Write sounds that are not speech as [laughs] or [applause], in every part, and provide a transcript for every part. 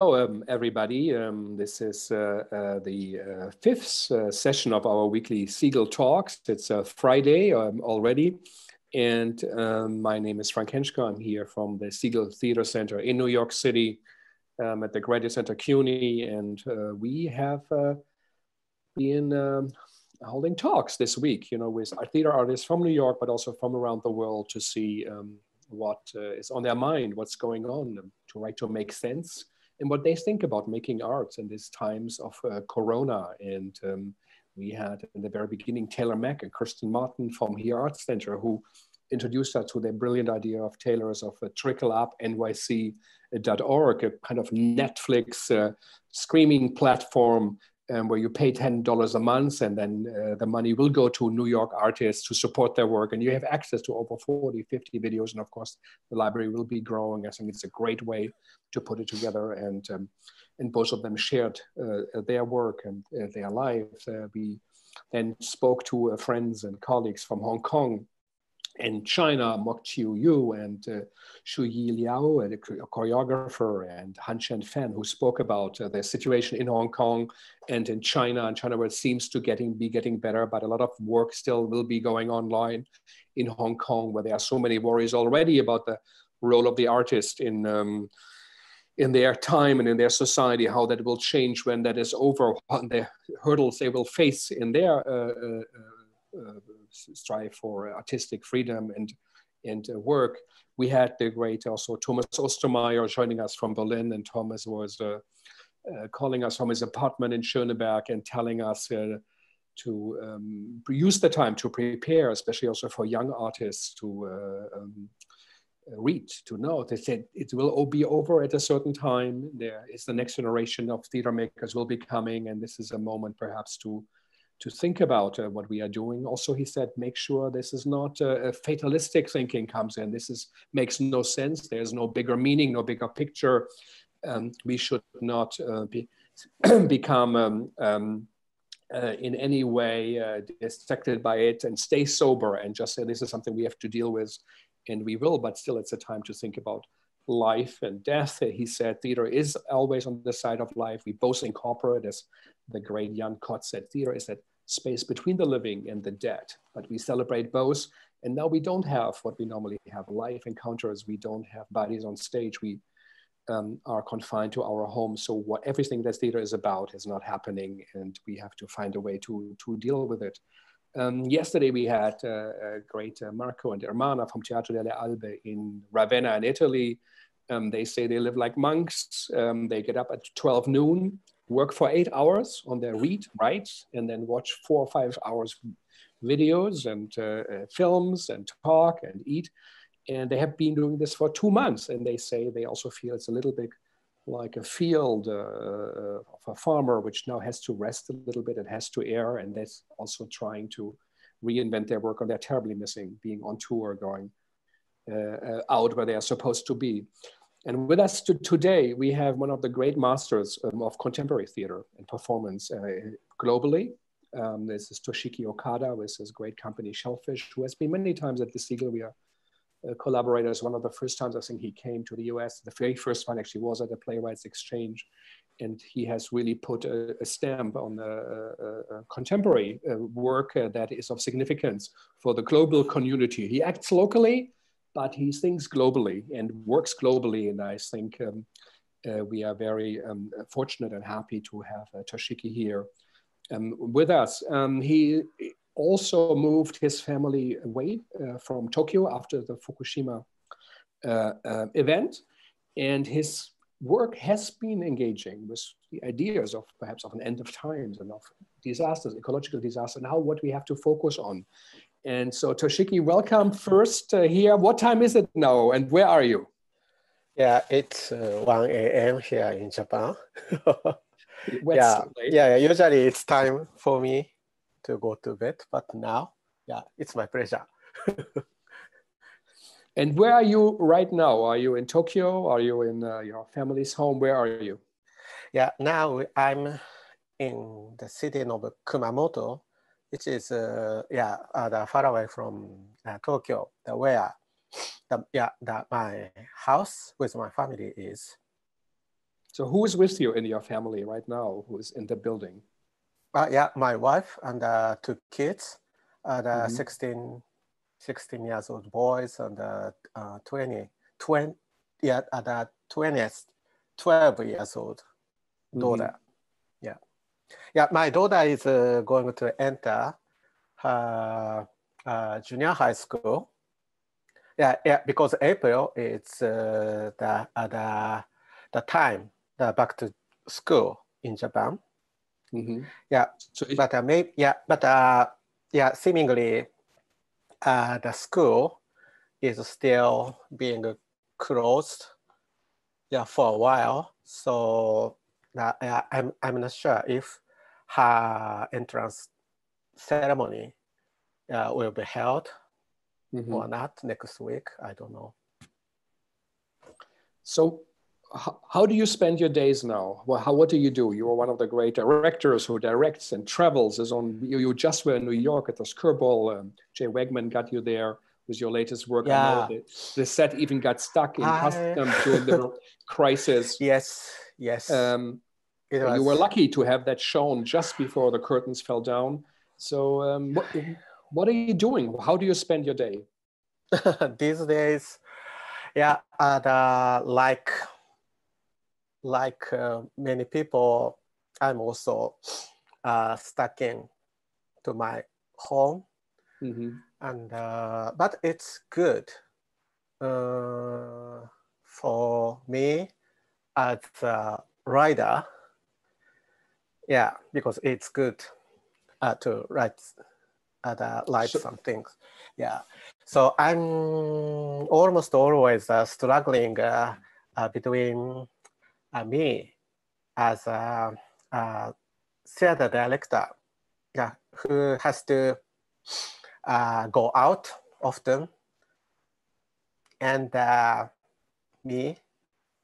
um, everybody. Um, this is uh, uh, the uh, fifth uh, session of our weekly Segal Talks. It's a Friday um, already. And um, my name is Frank Hentschker. I'm here from the Segal Theater Center in New York City um, at the Graduate Center CUNY. And uh, we have uh, been um, holding talks this week, you know, with our theater artists from New York, but also from around the world to see what is on their mind, what's going on, to try to make sense and what they think about making arts in these times of uh, Corona. And um, we had in the very beginning Taylor Mac and Kristin Marting from Here Arts Center who introduced us to the brilliant idea of Taylor's of a trickle up NYC.org, a kind of Netflix uh, streaming platform um, where you pay $10 a month and then uh, the money will go to New York artists to support their work. And you have access to over 40, 50 videos. And of course, the library will be growing. I think it's a great way to put it together. And, um, and both of them shared uh, their work and uh, their life. Uh, we then spoke to uh, friends and colleagues from Hong Kong in China, Mok Chiu Yu and uh, Shu Yi Liao, a choreographer, and Han Chen Fan, who spoke about uh, the situation in Hong Kong and in China. And China, where it seems to getting be getting better, but a lot of work still will be going online in Hong Kong, where there are so many worries already about the role of the artist in. Um, in their time and in their society, how that will change when that is over, what the hurdles they will face in their uh, uh, uh, strive for artistic freedom and and uh, work. We had the great also Thomas Ostermeier joining us from Berlin, and Thomas was uh, uh, calling us from his apartment in Schöneberg and telling us uh, to um, use the time to prepare, especially also for young artists to uh, um, read, to know. They said it will all be over at a certain time. There is the next generation of theater makers will be coming, and this is a moment perhaps to to think about uh, what we are doing. Also, he said, make sure this is not uh, a fatalistic thinking comes in. This is makes no sense. There's no bigger meaning, no bigger picture. Um, we should not uh, be [clears throat] become um, um, uh, in any way uh, distracted by it and stay sober and just say this is something we have to deal with, and we will. But still, it's a time to think about life and death. He said theater is always on the side of life. We both incorporate, as the great Jan Kott said, theater is that space between the living and the dead. But we celebrate both. And now we don't have what we normally have life encounters. We don't have bodies on stage. We um, are confined to our homes. So what everything that theater is about is not happening, and we have to find a way to to deal with it. Um, yesterday we had uh, a great uh, Marco and Ermanna from Teatro delle Albe in Ravenna in Italy. Um, they say they live like monks. Um, they get up at 12 noon, work for eight hours on their read, write, and then watch four or five hours videos and uh, uh, films and talk and eat. And they have been doing this for two months. And they say they also feel it's a little bit like a field uh, uh of a farmer, which now has to rest a little bit. It has to air. And that's also trying to reinvent their work. And they're terribly missing being on tour, going uh, uh, out where they are supposed to be. And with us to today, we have one of the great masters um, of contemporary theater and performance uh, globally. Um, this is Toshiki Okada with his great company chelfitsch, who has been many times at the Segal. We are uh, collaborators. One of the first times I think he came to the US, the very first one actually was at the Playwrights Exchange. And he has really put a, a stamp on the uh, uh, contemporary uh, work uh, that is of significance for the global community. He acts locally, but he thinks globally and works globally. And I think um, uh, we are very um, fortunate and happy to have uh, Toshiki here um, with us. Um, he also moved his family away uh, from Tokyo after the Fukushima uh, uh, event. And his work has been engaging with the ideas of perhaps of an end of times and of disasters, ecological disaster, now what we have to focus on. And so Toshiki, welcome first uh, here. What time is it now and where are you? Yeah, it's uh, 1 a.m. here in Japan. [laughs] yeah, yeah, usually it's time for me to go to bed, but now, yeah, it's my pleasure. [laughs] and where are you right now? Are you in Tokyo? Are you in uh, your family's home? Where are you? Yeah, now I'm in the city of Kumamoto, which is uh, yeah uh, far away from uh, Tokyo, the where the yeah the, my house with my family is. So who is with you in your family right now? Who is in the building? Uh, yeah, my wife and uh, two kids, uh, the mm-hmm. 16, 16 years old boys and uh, uh, 20, 20, yeah, uh, the 20th, 12 years old daughter. Mm-hmm. Yeah. My daughter is uh, going to enter her uh, junior high school. Yeah, yeah, because April is uh, the, uh, the, the time the back to school in Japan. Mm-hmm. Yeah, so but uh, maybe yeah, but uh, yeah, seemingly uh, the school is still being closed. Yeah, for a while. So uh, I'm I'm not sure if her entrance ceremony uh, will be held mm-hmm. or not next week. I don't know. So how, do you spend your days now? Well, how, what do you do? You are one of the great directors who directs and travels. Is on you, you just were in New York at the Skirball. Um, Jay Wegman got you there with your latest work. Yeah. The, the, set even got stuck in I... customs during the [laughs] crisis. Yes, yes. Um, you were lucky to have that shown just before the curtains fell down. So, um, what, what are you doing? How do you spend your day? [laughs] These days, yeah, uh, like like uh, many people, I'm also uh, stuck in to my home, mm-hmm. and uh, but it's good uh, for me as a writer. Yeah, because it's good uh, to write uh, write sure. some things. Yeah, so I'm almost always uh, struggling uh, uh, between uh, me as a, a theater director yeah, who has to uh, go out often and uh, me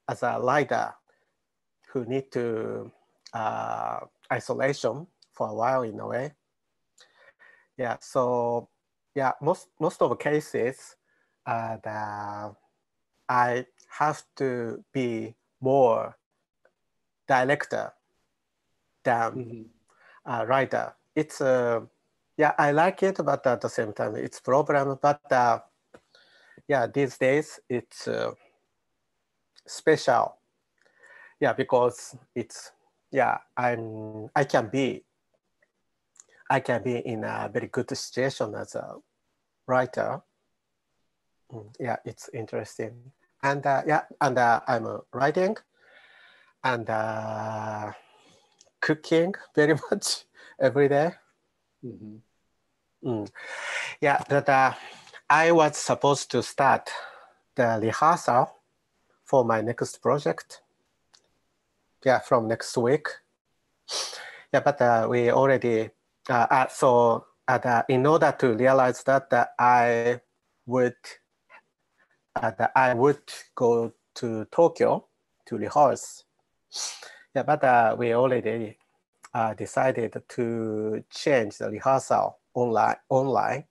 as a writer who need to uh, isolation for a while in a way. Yeah, so yeah, most most of the cases, uh, the, I have to be more director than mm-hmm. uh, writer. It's uh, yeah, I like it, but at the same time, it's problem. But uh, yeah, these days it's uh, special. Yeah, because it's yeah, I'm I can be I can be in a very good situation as a writer. Mm, yeah, it's interesting and uh, yeah, and uh, I'm uh, writing and uh, cooking [laughs] very much every day. Mm-hmm. Mm. Yeah, but uh, I was supposed to start the rehearsal for my next project. Yeah, from next week. Yeah, but uh, we already uh, so in order to realize that that I would uh, that I would go to Tokyo to rehearse. Yeah, but uh, we already uh, decided to change the rehearsal online. Online,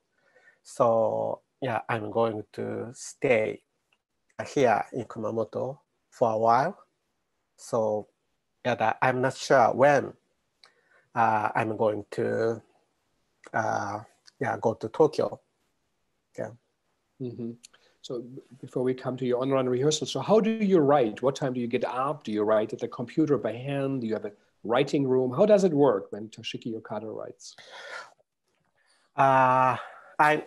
so yeah, I'm going to stay here in Kumamoto for a while. So yeah, that I'm not sure when uh, I'm going to uh, yeah go to Tokyo. Yeah. Mm-hmm. So before we come to your on-run rehearsal, so how do you write? What time do you get up? Do you write at the computer by hand? Do you have a writing room? How does it work when Toshiki Okada writes? Uh, I,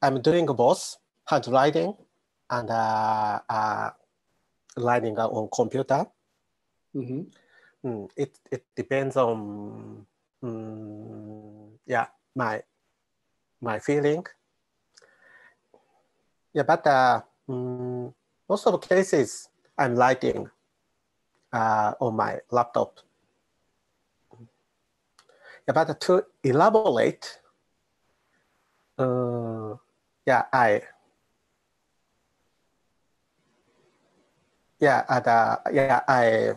I'm doing both handwriting and uh, uh, writing on computer. Mm-hmm. Mm, it, it depends on mm, yeah my my feeling yeah, but uh, um, most of the cases I'm writing uh, on my laptop. Yeah, but to elaborate, uh, yeah, I yeah, and, uh, yeah, I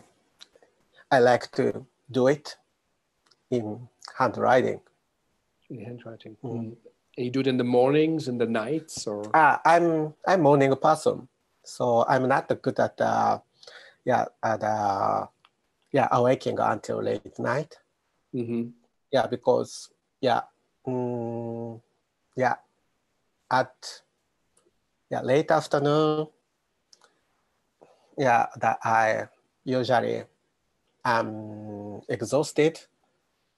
I like to do it in handwriting. In handwriting. Mm. You do it in the mornings, in the nights, or? Uh, I'm I'm morning person, so I'm not good at uh, yeah, at, uh, yeah, awaking until late night. Mm-hmm. Yeah, because yeah, mm, yeah, at yeah late afternoon. Yeah, that I usually am exhausted,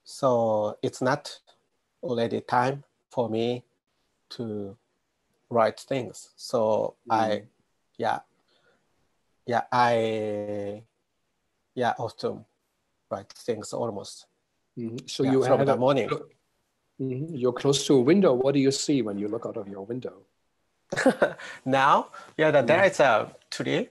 so it's not already time for me to write things. So mm. I, yeah, yeah, I, yeah, often write things almost. Mm-hmm. So yeah, you from the morning. Mm-hmm. You're close to a window. What do you see when you look out of your window? [laughs] now, yeah, the, there is a tree,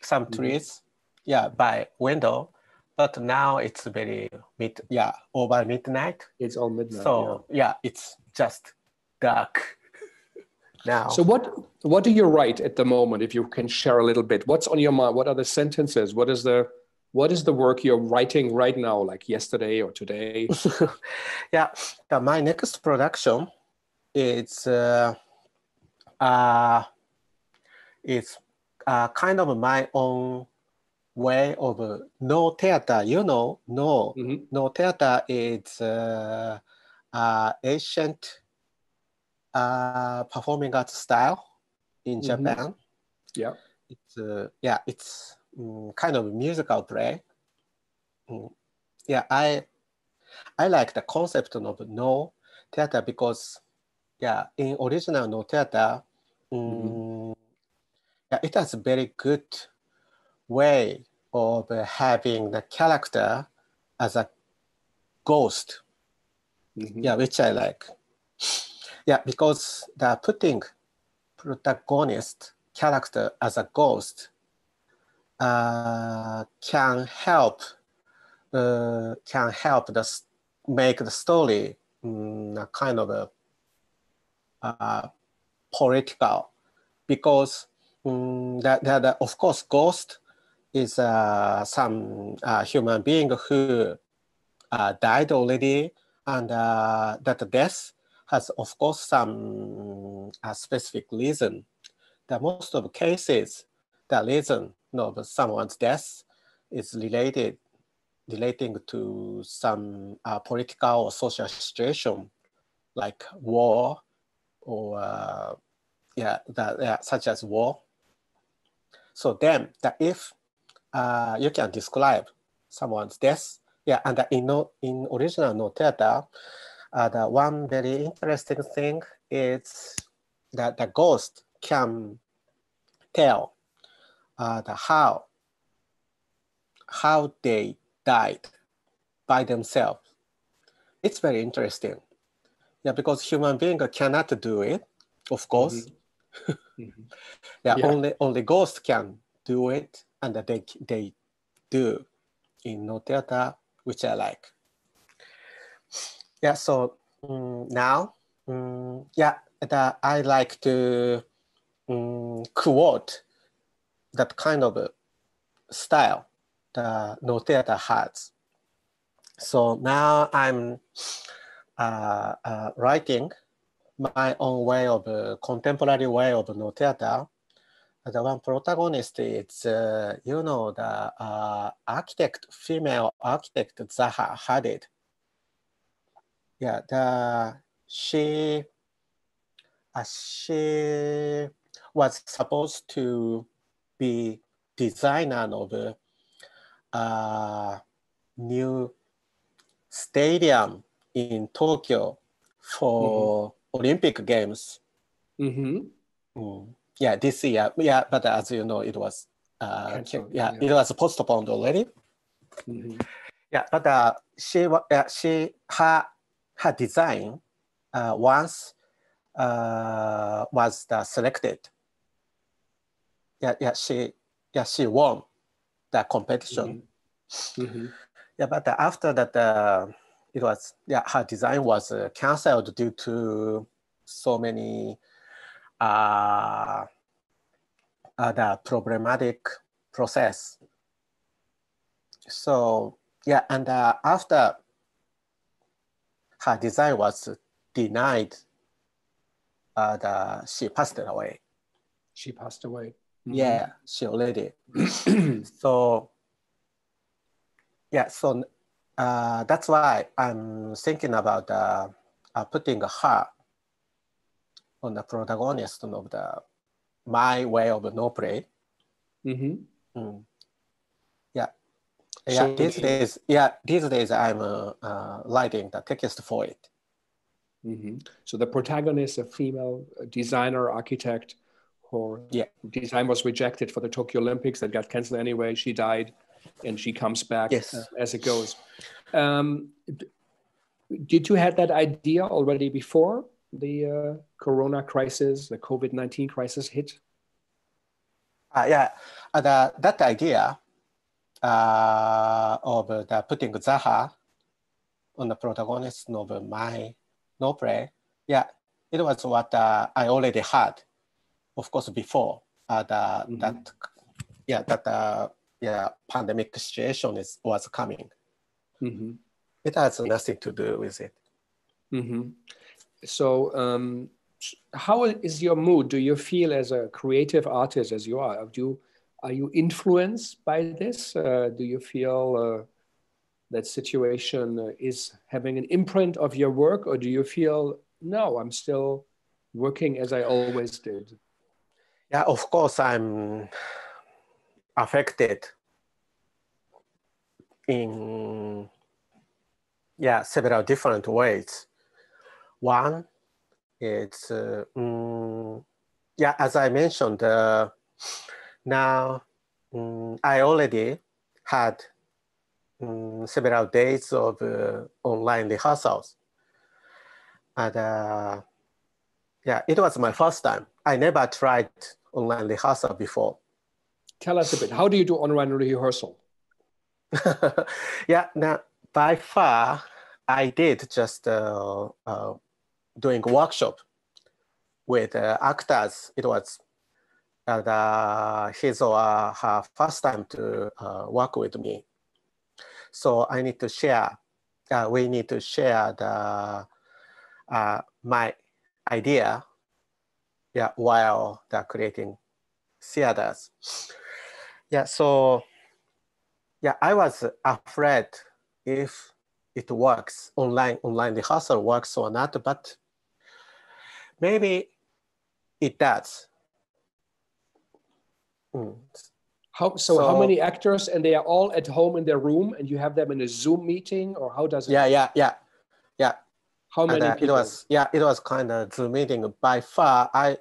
some mm-hmm. trees, yeah, by window, but now it's very mid, yeah, over midnight. It's all midnight. So yeah, yeah it's just dark [laughs] now. So what what do you write at the moment? If you can share a little bit, what's on your mind? What are the sentences? What is the what is the work you're writing right now, like yesterday or today? [laughs] yeah, my next production is uh, uh, it's uh, kind of my own way of uh, Noh theater. You know, no, mm-hmm. Noh theater is uh, uh, ancient uh, performing arts style in mm-hmm. Japan. Yeah, it's uh, yeah, it's um, kind of musical play. Mm. Yeah, I I like the concept of Noh theater because yeah, in original Noh theater, um, mm-hmm. Yeah, it has a very good way of having the character as a ghost. Mm-hmm. Yeah, which I like. Yeah, because the putting protagonist character as a ghost uh, can help uh, can help the make the story um, kind of a uh, political because um, that, that, that, of course ghost is uh, some uh, human being who uh, died already and uh, that death has of course some uh, specific reason. The most of the cases, the reason of someone's death is related relating to some uh, political or social situation like war or yeah, that, yeah, such as war. So then, that if uh, you can describe someone's death, yeah, and in, in original Noh theater, uh, the one very interesting thing is that the ghost can tell uh, the how how they died by themselves. It's very interesting. Yeah, because human being cannot do it, of course. Mm-hmm. Mm-hmm. [laughs] yeah, yeah, only only ghosts can do it, and they they do in Noh theater, which I like. Yeah, so um, now, um, yeah, that I like to um, quote that kind of style the Noh theater has. So now I'm uh, uh, writing my own way of uh, contemporary way of Noh theater. The one protagonist is, uh, you know, the uh, architect, female architect Zaha Hadid yeah, the she uh, she was supposed to be designer of a uh, new stadium in Tokyo for mm-hmm. Olympic Games. Mm-hmm. Mm. Yeah, this year. Yeah, but as you know, it was uh, yeah, yeah, it was postponed already. Mm-hmm. Yeah, but uh, she uh, she her her design uh, once uh, was the selected. Yeah, yeah, she, yeah, she won the competition. Mm-hmm. Mm-hmm. Yeah, but after that, uh, it was yeah, her design was uh, cancelled due to so many uh, the problematic process. So yeah, and uh, after her design was denied. Uh, the, she passed away. She passed away. Mm-hmm. Yeah, she already. [clears throat] so yeah, so uh, that's why I'm thinking about uh, uh, putting her on the protagonist of the my way of Noh play. Mm-hmm. Mm. Yeah. Yeah, so these days, yeah, these days I'm uh, uh, writing the text for it. Mm-hmm. So the protagonist, a female designer, architect, her yeah. design was rejected for the Tokyo Olympics that got canceled anyway. She died, and she comes back yes. uh, as it goes. Um, did you have that idea already before the uh, Corona crisis, the COVID nineteen crisis hit? Uh, yeah, uh, the, that idea uh, of the putting Zaha on the protagonist of my novel, yeah, it was what uh, I already had of course, before uh, the, mm-hmm. that, yeah, that uh, yeah, pandemic situation is was coming. Mm-hmm. It has nothing to do with it. Mm-hmm. So, um, how is your mood? Do you feel as a creative artist as you are? Do you are you influenced by this? Uh, do you feel uh, that situation uh, is having an imprint of your work, or do you feel no? I'm still working as I always did. Yeah, of course, I'm affected in yeah several different ways. One is uh, mm, yeah, as I mentioned, uh, now mm, I already had mm, several days of uh, online rehearsals, and uh, yeah, it was my first time. I never tried online rehearsal before. Tell us a bit. How do you do online rehearsal? [laughs] yeah, now by far, I did just uh, uh, doing workshop with uh, actors. It was uh, the, his or her first time to uh, work with me. So I need to share. Uh, we need to share the uh, my idea yeah, while they're creating theaters. Yeah, so yeah, I was afraid if it works online, online the rehearsal works or not, but maybe it does. Mm. How, so, so, how many actors and they are all at home in their room and you have them in a Zoom meeting or how does it? Yeah, yeah, yeah, yeah. How many and, uh, It was yeah, it was kind of Zoom meeting. By far, I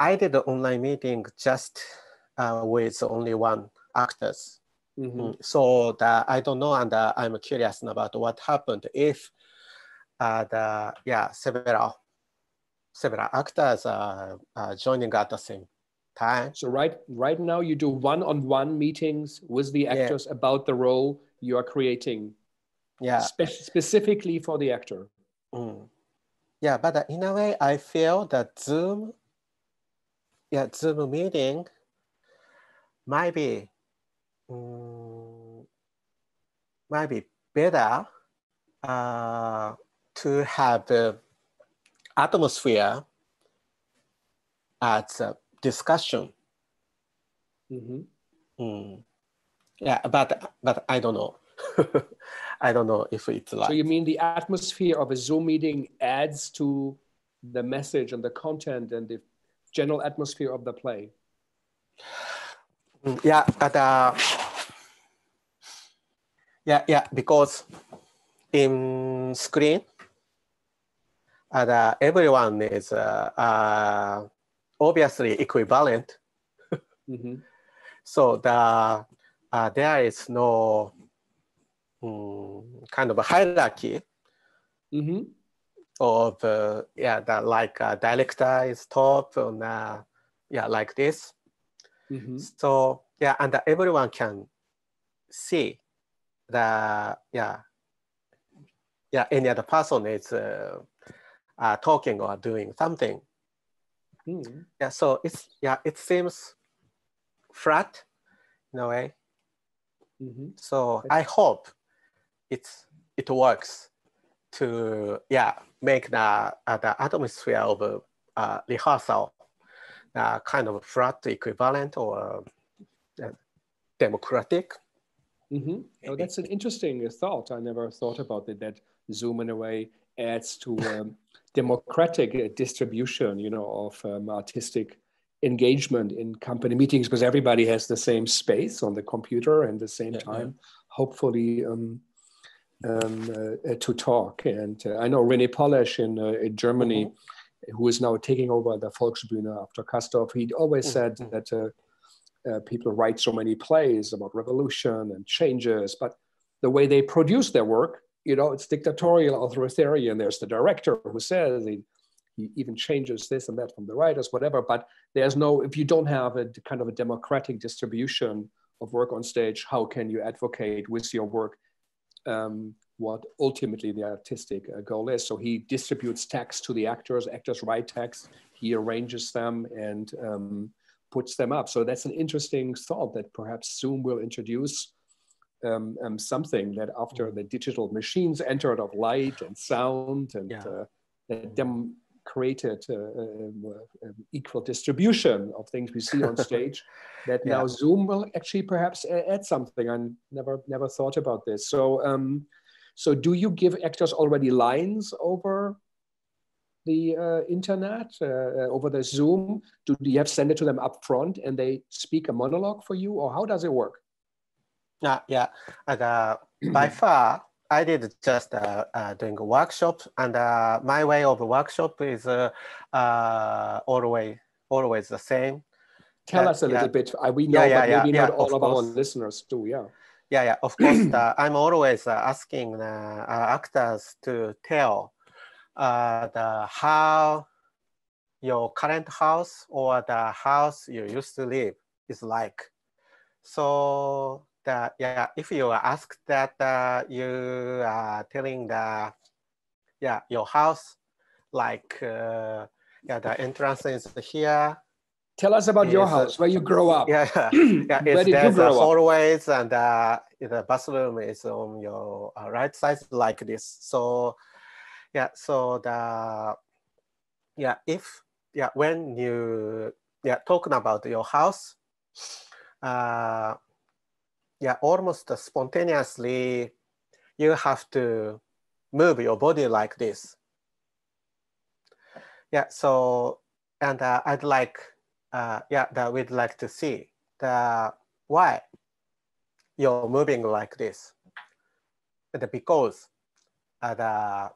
I did an online meeting just uh, with only one actors. Mm-hmm. Mm, so the, I don't know, and uh, I'm curious about what happened if uh, the yeah several several actors are joining at the same time. So right right now you do one-on-one meetings with the actors yeah. about the role you are creating. Yeah, spe- specifically for the actor. Mm. Yeah, but uh, in a way, I feel that Zoom yeah, Zoom meeting might be um, might be better uh, to have the atmosphere as a discussion. Mm-hmm. Mm. Yeah, but but I don't know. [laughs] I don't know if it's like. So you mean the atmosphere of a Zoom meeting adds to the message and the content and the general atmosphere of the play? Mm, yeah, but, uh, yeah, yeah, because in screen, uh, everyone is uh, uh, obviously equivalent. [laughs] mm-hmm. So the uh, there is no um, kind of a hierarchy. Mm-hmm of uh, yeah that like uh, director is top and uh, yeah like this mm-hmm. so yeah and everyone can see the yeah yeah any other person is uh, uh, talking or doing something mm-hmm. yeah so it's yeah it seems flat in a way mm-hmm. so i hope it's it works to yeah make the uh, the atmosphere of uh, rehearsal uh, kind of flat equivalent or uh, democratic. Mm-hmm. Oh, that's an interesting thought. I never thought about it. That Zoom, in a way, adds to um, [laughs] democratic distribution, you know, of um, artistic engagement in company meetings because everybody has the same space on the computer and the same yeah, time, yeah. hopefully, um, um, uh, to talk. And uh, I know René Pollesch in, uh, in Germany, mm-hmm. Who is now taking over the Volksbühne after Castorf, he always mm-hmm. said that uh, uh, people write so many plays about revolution and changes, but the way they produce their work, you know, it's dictatorial, authoritarian. There's the director who says he, he even changes this and that from the writers, whatever. But there's no, if you don't have a kind of a democratic distribution of work on stage, how can you advocate with your work um, what ultimately the artistic uh, goal is? So he distributes text to the actors, actors write text, he arranges them and um, puts them up. So that's an interesting thought that perhaps Zoom will introduce um, um, something that after the digital machines entered of light and sound and yeah. uh, them created uh, uh, equal distribution of things we see on [laughs] stage that yeah. now zoom will actually perhaps add something i never never thought about this so um, so do you give actors already lines over the uh, internet uh, uh, over the zoom do, do you have send it to them up front and they speak a monologue for you or how does it work uh, yeah and, by [clears throat] far I did just uh, uh, doing a workshop, and uh, my way of a workshop is uh, uh, always always the same. Tell us a little bit. we know, yeah, yeah, but maybe not all of, of our listeners do. Yeah. Yeah, yeah. Of course, [clears throat] I'm always asking the actors to tell the how your current house or the house you used to live is like. So that yeah, if you ask that uh, you are telling the yeah your house like uh, yeah the entrance is here. Tell us about your house, where you grow up. Yeah, yeah. [clears throat] where did you grow hallways and uh, the bathroom is on your uh, right side like this. So yeah, so the yeah if yeah when you yeah talking about your house. Uh, yeah, almost spontaneously, you have to move your body like this. Yeah, so, and uh, I'd like, uh, yeah, that we'd like to see the why you're moving like this. And because uh, the,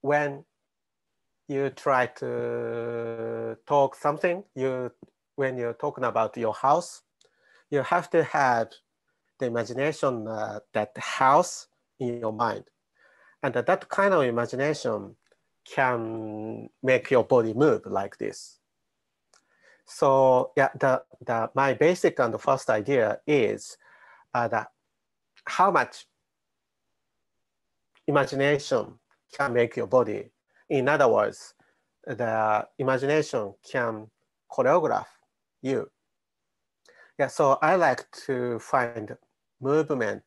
when you try to talk something, you when you're talking about your house, you have to have the imagination uh, that house in your mind. And that kind of imagination can make your body move like this. So yeah, the, the, my basic and the first idea is uh, that how much imagination can make your body. In other words, the imagination can choreograph you yeah, so I like to find movement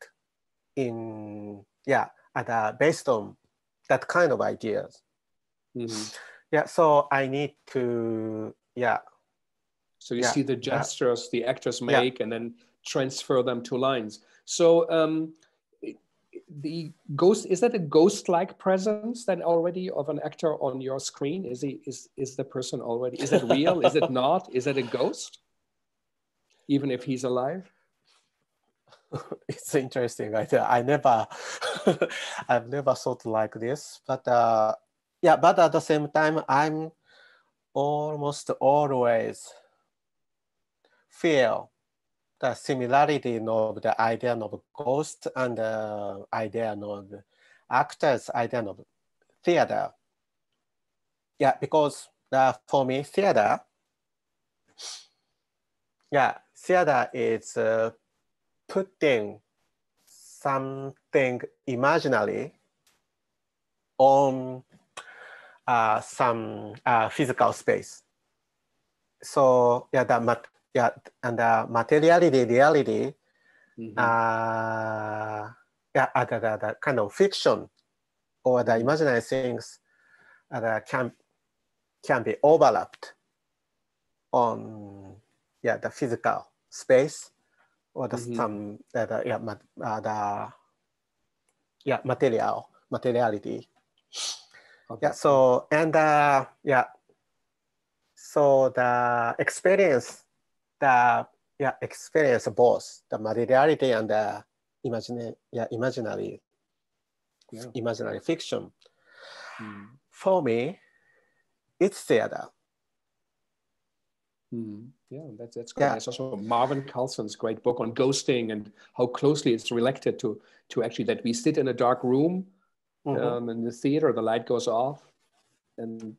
in yeah, and, uh, based on that kind of ideas. Mm-hmm. Yeah, so I need to yeah. So you yeah, see the gestures the actors make, yeah. and then transfer them to lines. So um, the ghost is that a ghost-like presence then already of an actor on your screen? Is he is is the person already? Is it real? is it not? Is it a ghost? even if he's alive? [laughs] it's interesting. I I never, [laughs] I've never thought like this. But uh, yeah, but at the same time, I'm almost always feel the similarity of the idea of ghost and the idea of actors, idea of theater. Yeah, because uh, for me, theater, yeah, theater is uh, putting something imaginary on uh, some uh, physical space. So yeah, the yeah, and the materiality, reality, mm-hmm. uh, yeah, uh, the, the, the, kind of fiction or the imaginary things uh, can can be overlapped on yeah the physical space or the mm-hmm. some uh, the, yeah, uh, the yeah material materiality. Okay. Yeah. So and uh, yeah. So the experience, the yeah experience both the materiality and the imagine yeah imaginary yeah. imaginary fiction. Mm. For me, it's theater. Mm. Yeah, that's that's great. Yeah. It's also Marvin Carlson's great book on ghosting and how closely it's related to to actually that we sit in a dark room mm-hmm. um, in the theater, the light goes off, and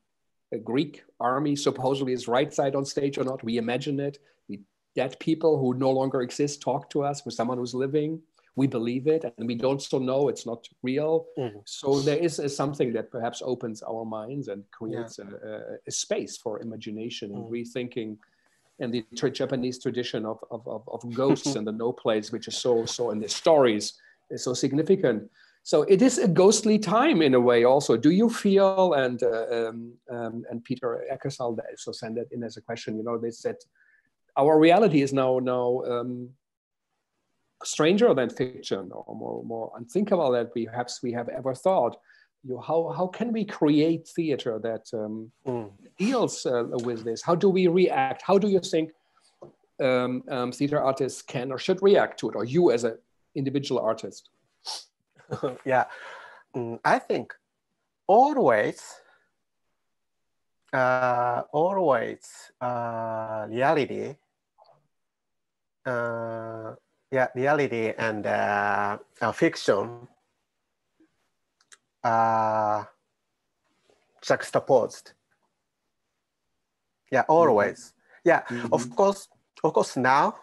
Greek army supposedly is right side on stage or not. We imagine it. We dead people who no longer exist talk to us with someone who's living. We believe it, and we don't so know it's not real. Mm-hmm. So there is a, something that perhaps opens our minds and creates yeah. a, a, a, space for imagination and mm-hmm. rethinking and the Japanese tradition of, of, of, of [laughs] ghosts and the Noh plays, which is so, so in the stories, is so significant. So it is a ghostly time in a way also. Do you feel, and, uh, um, um, and Peter Eckersall also sent that in as a question, you know, they said, our reality is now, now um, stranger than fiction or more, more unthinkable than perhaps we have ever thought you how how can we create theater that um, mm. deals uh, with this? How do we react? How do you think um, um, theater artists can or should react to it, or you as an individual artist? [laughs] yeah, mm, I think always, uh, always uh, reality. Uh, yeah, reality and uh, fiction uh, juxtaposed. Yeah, always. Yeah, mm-hmm. of course, of course now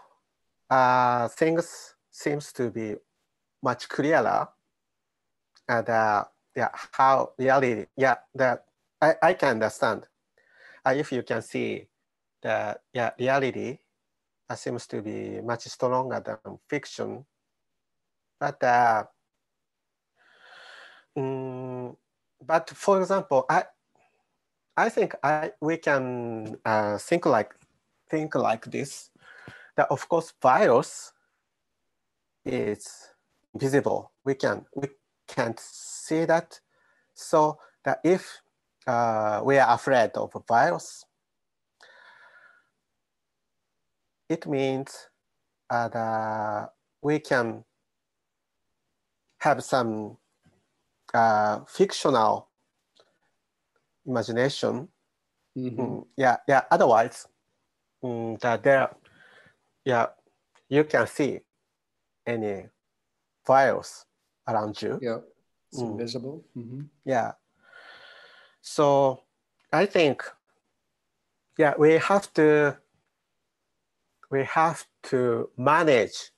uh, things seems to be much clearer. Uh, yeah, how reality, yeah, that I, I can understand. Uh, if you can see that yeah, reality uh, seems to be much stronger than fiction. But uh, Mm, but for example, I I think I we can uh, think like think like this. That of course virus is visible. We can we can't see that. So that if uh, we are afraid of a virus, it means uh, that we can have some uh, fictional imagination. Mm-hmm. Mm, yeah, yeah. Otherwise, mm, that there, yeah, you can see any files around you. Yeah, it's mm. invisible. Mm-hmm. Yeah. So I think, yeah, we have to we have to manage,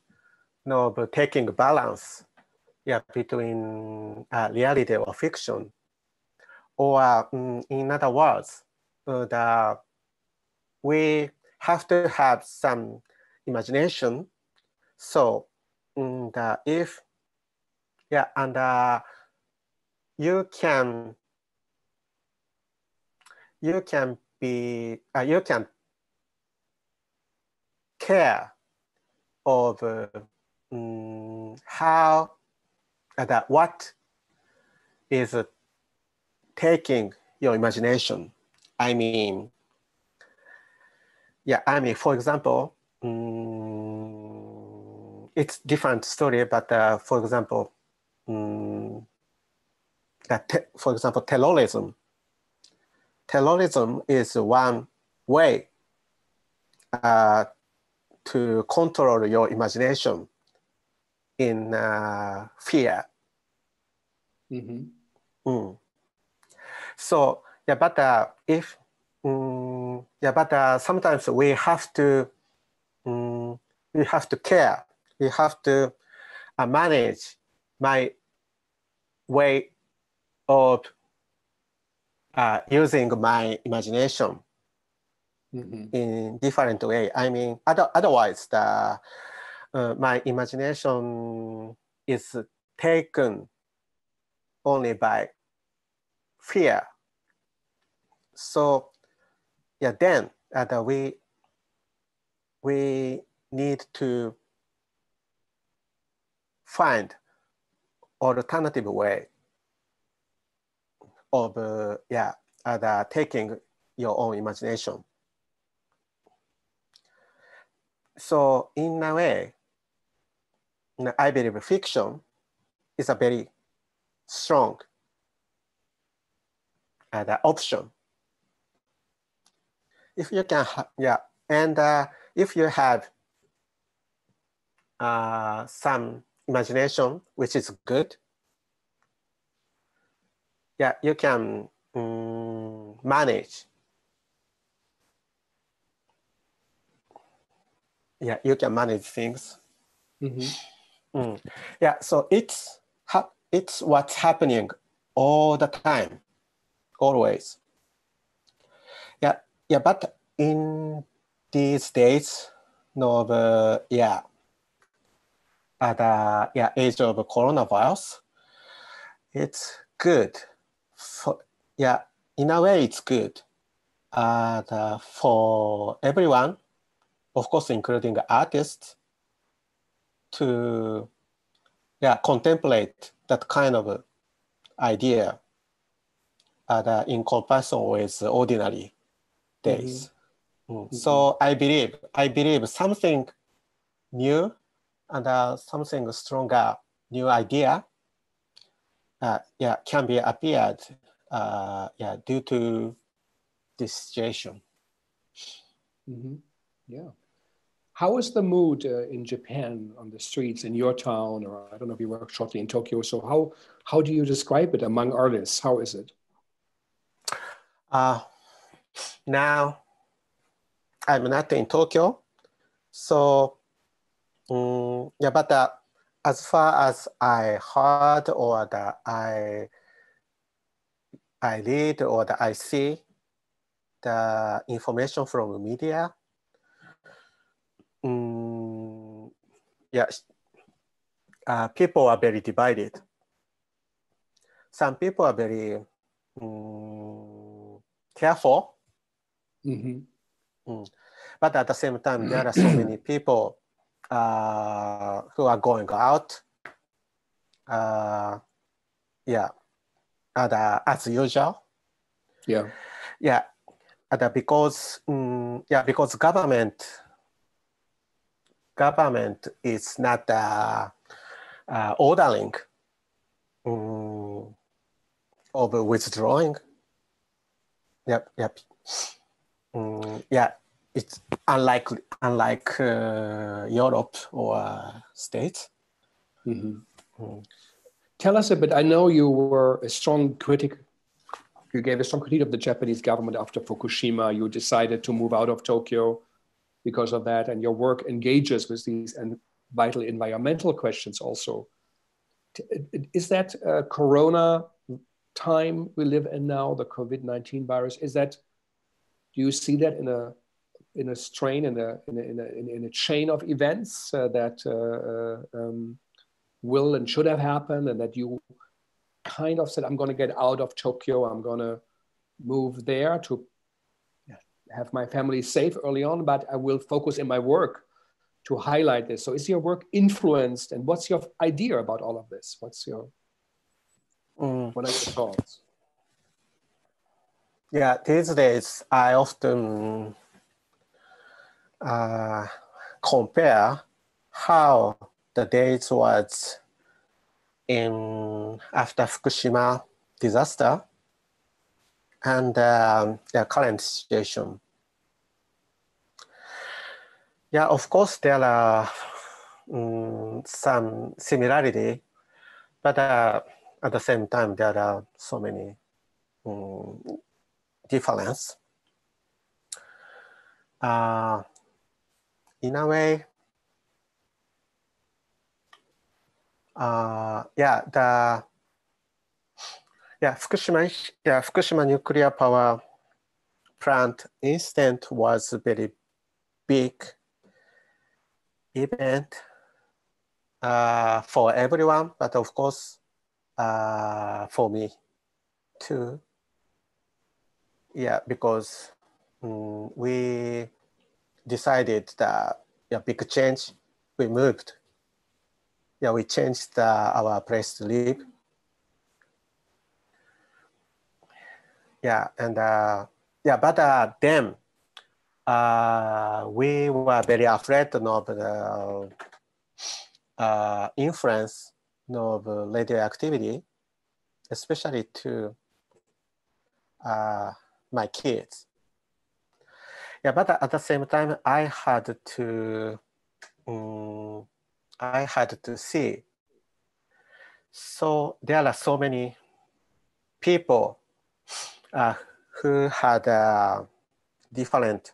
you know, taking balance yeah, between uh, reality or fiction. Or um, in other words, uh, the, we have to have some imagination. So um, the, if, yeah, and uh, you can, you can be, uh, you can care of um, how that what is taking your imagination. I mean, yeah, I mean, for example, um, it's different story, but uh, for example, um, that for example, terrorism. Terrorism is one way uh, to control your imagination in uh, fear. Mm-hmm. Mm. So yeah, but uh, if um, yeah, but uh, sometimes we have to um, we have to care. We have to uh, manage my way of uh, using my imagination mm-hmm. in different way. I mean, other, otherwise the uh, my imagination is taken only by fear. So yeah, then uh, we we need to find alternative way of uh, yeah uh, taking your own imagination. So in a way, I believe fiction is a very strong uh, option. If you can, yeah, and uh, if you have uh, some imagination, which is good, yeah, you can um, manage. Yeah, you can manage things. Mm-hmm. Mm. Yeah, so it's it's what's happening all the time, always. Yeah, yeah, but in these days no, yeah, at the yeah age of coronavirus, it's good. For, yeah, in a way, it's good. Uh, for everyone, of course, including artists, to yeah contemplate that kind of idea uh, in comparison with ordinary days. Mm-hmm. Mm. Mm-hmm. So I believe I believe something new and uh, something stronger, new idea, uh, yeah, can be appeared, uh, yeah, due to this situation. Mm-hmm. Yeah. How is the mood uh, in Japan on the streets in your town, or I don't know if you work shortly in Tokyo? So how how do you describe it among artists? How is it? Uh, now I'm not in Tokyo, so um, yeah. But uh, as far as I heard or that I I read or that I see the information from the media um, yeah, uh, people are very divided. Some people are very um, careful. Mm-hmm. Mm. But at the same time, there are so many people uh, who are going out. Uh, yeah, and, uh, as usual. Yeah. Yeah, and, uh, because um, yeah because government government is not uh, uh, ordering um, of withdrawing. Yep, yep. Um, yeah, it's unlike unlike uh, Europe or uh, states. Mm-hmm. Mm. Tell us a bit. I know you were a strong critic. You gave a strong critique of the Japanese government after Fukushima. You decided to move out of Tokyo because of that, and your work engages with these and vital environmental questions also. Is that uh, Corona time we live in now, the COVID nineteen virus? Is that do you see that in a in a strain in a in a, in a, in a chain of events uh, that uh, uh, um, will and should have happened, and that you kind of said, "I'm going to get out of Tokyo. I'm going to move there to have my family safe early on, but I will focus in my work to highlight this. So is your work influenced and what's your idea about all of this? What's your, mm. what are your thoughts? Yeah, these days I often uh, compare how the days was in after Fukushima disaster and um, the current situation. Yeah, of course, there are um, some similarity, but uh, at the same time, there are so many um, difference. Uh, in a way, uh, yeah, the yeah, Fukushima, yeah, Fukushima nuclear power plant incident was a very big event uh, for everyone, but of course uh, for me too. Yeah, because um, we decided that yeah, big change, we moved. Yeah, we changed uh, our place to live. Yeah, and uh, yeah, but uh, then uh, we were very afraid of the uh, influence of radioactivity, especially to uh, my kids. Yeah, but at the same time, I had to, um, I had to see. So there are so many people uh, who had a different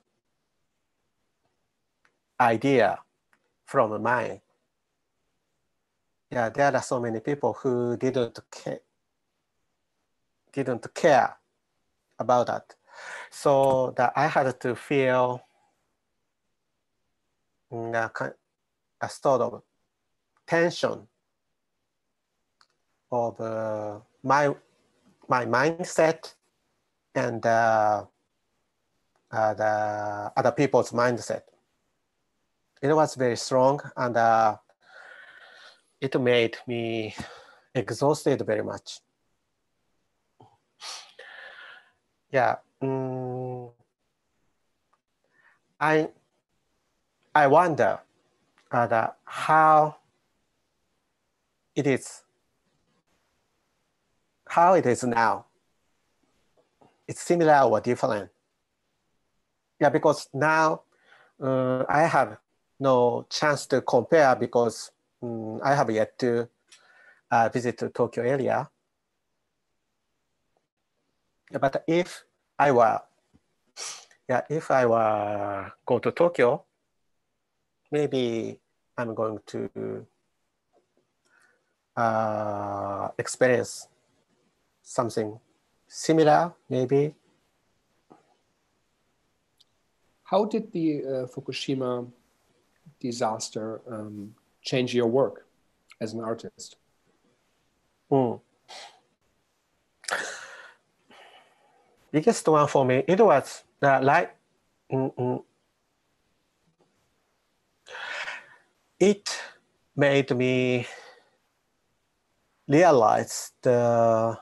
idea from mine. Yeah, there are so many people who didn't care, didn't care about that. So that I had to feel a, a sort of tension of uh, my my mindset and uh, uh, the other people's mindset. It was very strong and uh, it made me exhausted very much. Yeah, um, I I wonder uh, how it is how it is now. It's similar or different. Yeah, because now uh, I have no chance to compare because um, I have yet to uh, visit the Tokyo area. But if I were, yeah, if I were go to Tokyo, maybe I'm going to uh, experience something similar, maybe. How did the uh, Fukushima disaster um, change your work as an artist? Mm. Biggest one for me, it was the like, mm, mm, it made me realize the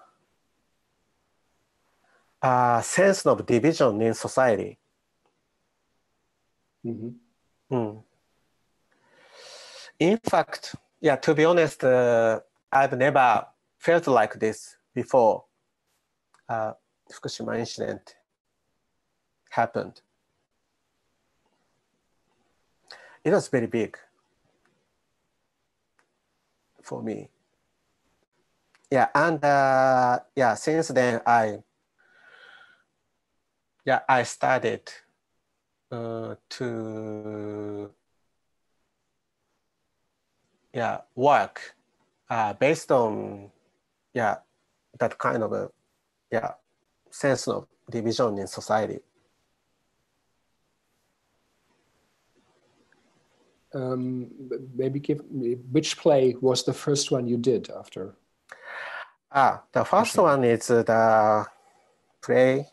uh, sense of division in society. Mm-hmm. Mm. In fact, yeah, to be honest, uh, I've never felt like this before. Uh, Fukushima incident happened. It was very big for me. Yeah, and uh, yeah, since then I yeah I started uh, to yeah work uh, based on yeah that kind of a yeah sense of division in society. Um, maybe give me which play was the first one you did after? Ah, the first okay. one is the play.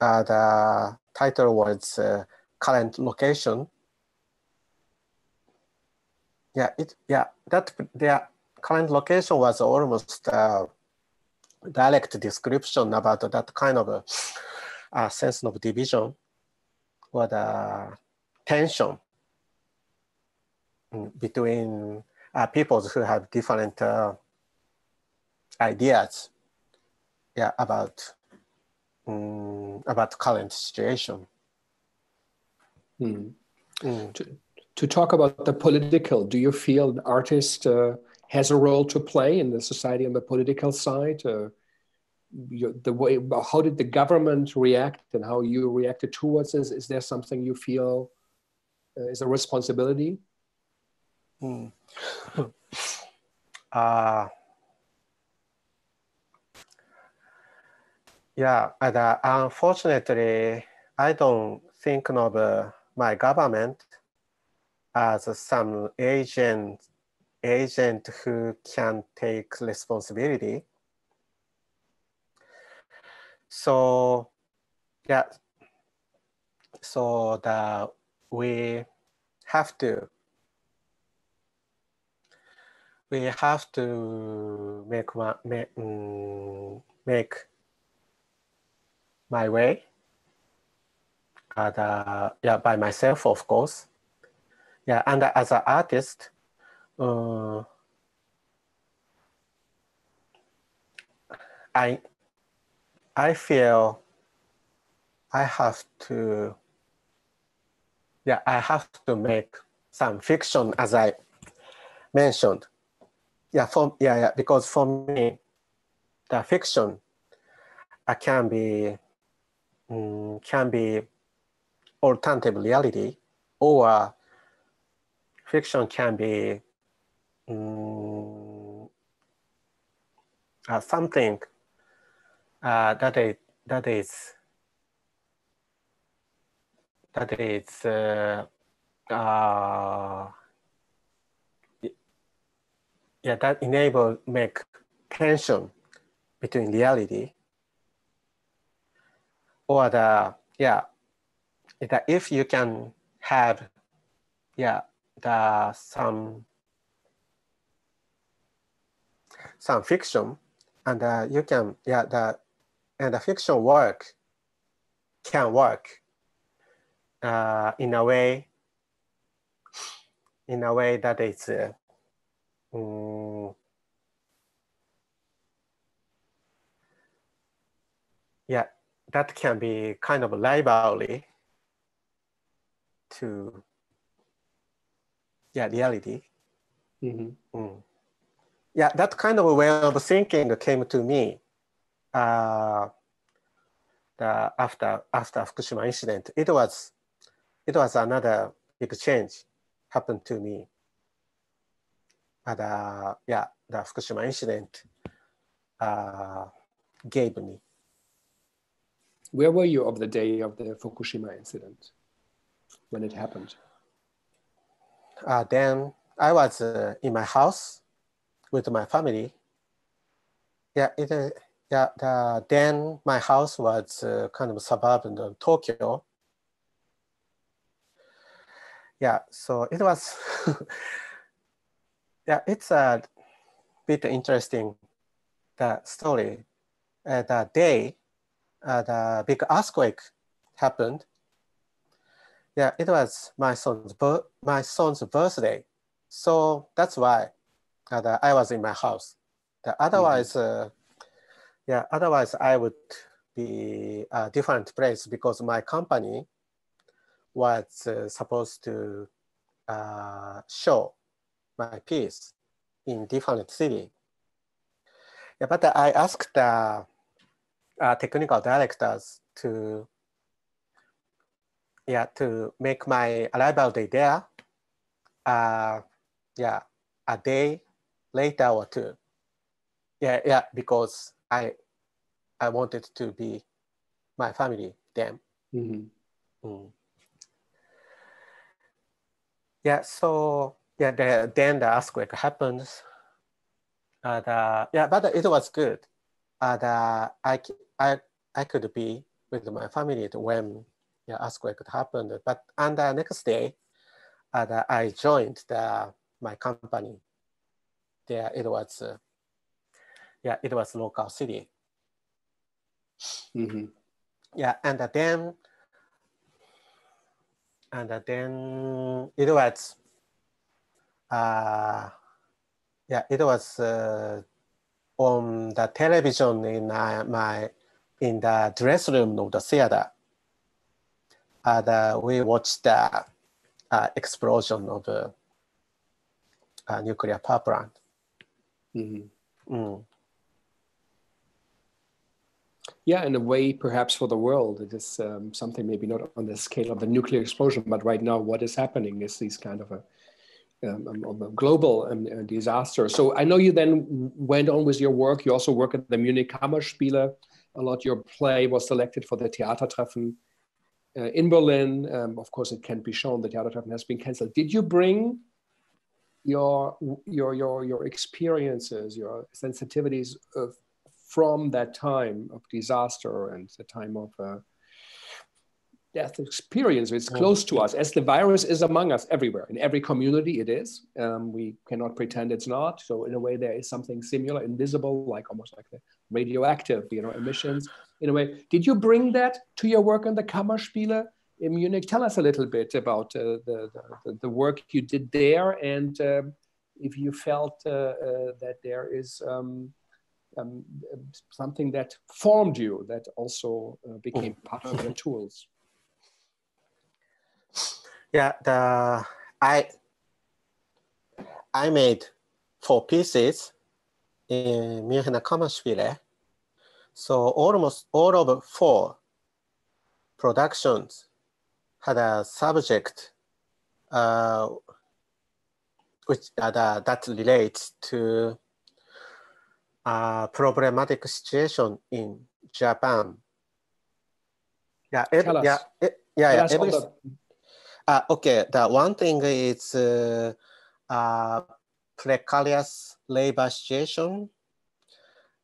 Uh, the title was uh, current location. Yeah, it yeah that the current location was almost uh, direct description about that kind of a, a sense of division or the tension between uh, peoples who have different uh, ideas yeah, about um, about current situation. Hmm. Mm. To, to talk about the political, do you feel an artist uh, has a role to play in the society on the political side. Uh, you, the way how did the government react and how you reacted towards this? Is there something you feel uh, is a responsibility? Hmm. [laughs] uh, yeah, and, uh, unfortunately, I don't think of uh, my government as some agent agent who can take responsibility. So yeah, so the we have to we have to make my make, um, make my way. And uh, yeah by myself of course. Yeah and as an artist uh, I I feel I have to yeah I have to make some fiction as I mentioned. Yeah for yeah yeah because for me the fiction uh, can be um, can be alternative reality or fiction can be um, uh, something uh, that is that is that is uh, uh, yeah that enable make tension between reality or the yeah that if you can have yeah the some some fiction and uh, you can yeah the and the fiction work can work uh, in a way in a way that is uh, um, yeah that can be kind of lively to yeah reality mm-hmm. mm. Yeah that kind of way of thinking came to me uh, the after after Fukushima incident, it was it was another big change happened to me. And uh, yeah, the Fukushima incident uh, gave me. Where were you of the day of the Fukushima incident when it happened? Uh, then I was uh, in my house with my family. Yeah, it, uh, yeah, the, then my house was uh, kind of suburban of Tokyo. Yeah, so it was, [laughs] yeah, it's a bit interesting, the story. Uh, the day uh, the big earthquake happened, yeah, it was my son's, my son's birthday. So that's why uh, I was in my house. The, otherwise, mm -hmm yeah, otherwise I would be a different place because my company was uh, supposed to uh, show my piece in different city. Yeah, but I asked the uh, technical directors to yeah to make my arrival day there. Uh, yeah, a day later or two. Yeah, yeah, because I I wanted to be my family then. Mm-hmm. Mm. Yeah, so yeah, the, then the earthquake happens. And, uh, yeah, but it was good. And uh, I, I, I could be with my family when yeah, earthquake happened. But on the next day, uh, I joined the, my company. There it was uh, yeah, it was local city. Mm-hmm. Yeah, and then and then it was uh, yeah, it was uh, on the television in uh, my in the dress room of the theater. And uh, we watched the uh, explosion of a, a nuclear power plant. Mm-hmm. Mm. Yeah, in a way, perhaps for the world, it is um, something maybe not on the scale of the nuclear explosion, but right now, what is happening is these kind of a, um, um a global um, disaster. So I know you then went on with your work. You also work at the Munich Kammerspiele a lot. Your play was selected for the Theatertreffen uh, in Berlin. Um, of course, it can't be shown. The Theatertreffen has been cancelled. Did you bring your your your your experiences, your sensitivities of from that time of disaster and the time of uh, death experience. It's close to us, as the virus is among us everywhere. In every community, it is. Um, we cannot pretend it's not. So in a way, there is something similar, invisible, like almost like the radioactive, you know, emissions. In a way, did you bring that to your work on the Kammerspiele in Munich? Tell us a little bit about uh, the, the, the work you did there, and um, if you felt uh, uh, that there is. Um, um, something that formed you that also uh, became part of your [laughs] tools yeah, the I I made four pieces in Münchener Kammerspiele. So almost all of four productions had a subject uh, which uh, that relates to a problematic situation in Japan. Yeah, every, yeah, it, yeah, yeah. Every, uh, okay, the one thing is uh, uh, precarious labor situation.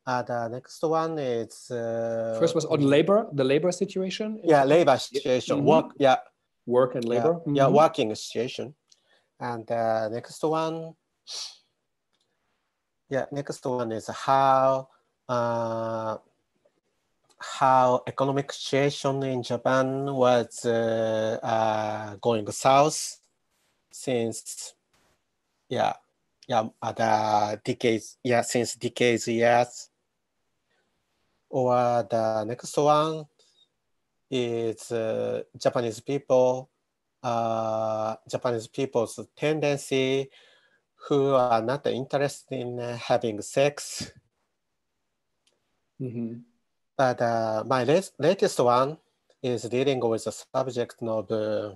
Uh, the next one is uh, first was on labor, the labor situation. Yeah, labor situation. Mm -hmm. Work. Yeah, work and labor. Yeah, mm -hmm. yeah working situation. And the next one, yeah, next one is how uh, how economic situation in Japan was uh, uh, going south since, yeah, yeah, the decades, yeah, since decades, years. Or the next one is uh, Japanese people, uh, Japanese people's tendency who are not interested in having sex. Mm -hmm. But uh, my latest one is dealing with the subject of, uh,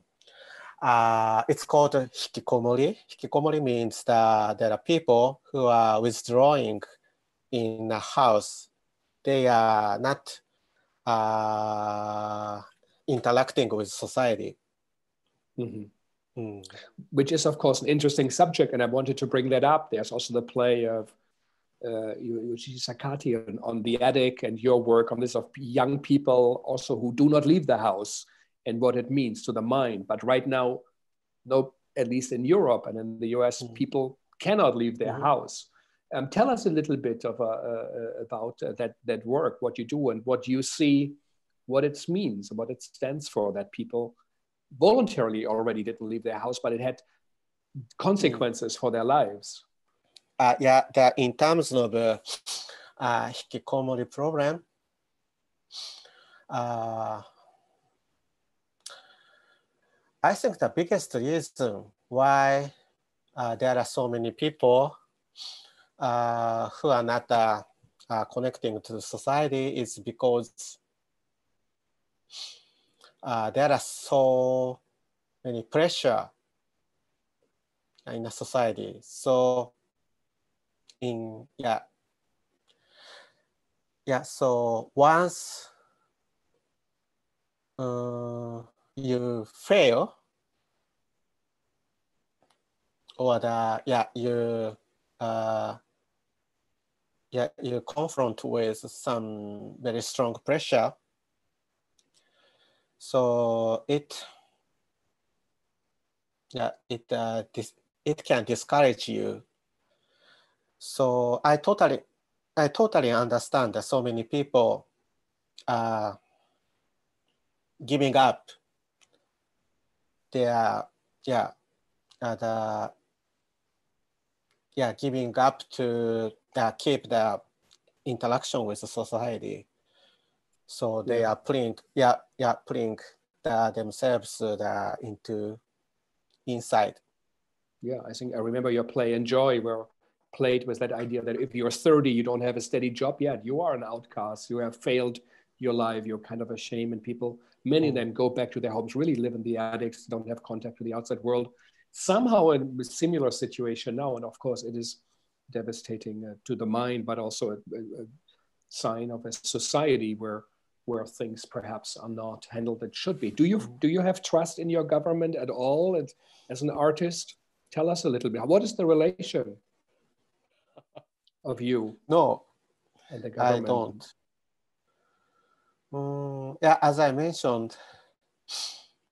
uh, it's called hikikomori. Hikikomori means that there are people who are withdrawing in a house. They are not uh, interacting with society. Mm-hmm. Mm. Which is, of course, an interesting subject, and I wanted to bring that up. There's also the play of uh, Yoshiji Sakate on, on, the attic and your work on this of young people also who do not leave the house and what it means to the mind. But right now, no, at least in Europe and in the US, mm-hmm. people cannot leave their mm-hmm. house. Um, tell us a little bit of, uh, uh, about uh, that, that work, what you do and what you see, what it means, what it stands for, that people voluntarily already didn't leave their house, but it had consequences for their lives. Uh, yeah, in terms of uh, uh, hikikomori program, uh, I think the biggest reason why there are so many people uh, who are not uh, uh, connecting to society is because uh, there are so many pressure in the society. So in yeah yeah so once uh, you fail or the yeah you uh, yeah you confront with some very strong pressure. So it yeah it uh, this it can discourage you. So I totally, I totally understand that so many people are giving up their, yeah, uh, the, yeah, giving up to uh, keep the interaction with the society. So they yeah. are putting, yeah, yeah, putting the, themselves uh, into inside. Yeah, I think I remember your play Enjoy, where played with that idea that if you're 30, you don't have a steady job yet, you are an outcast, you have failed your life, you're kind of a shame. And people, many of them go back to their homes, really live in the attics, don't have contact with the outside world. Somehow in a similar situation now, and of course it is devastating uh, to the mind, but also a, a, sign of a society where where things perhaps are not handled that should be. Do you do you have trust in your government at all as, as an artist? Tell us a little bit. What is the relation of you? [laughs] No, I don't. Um, yeah, as I mentioned,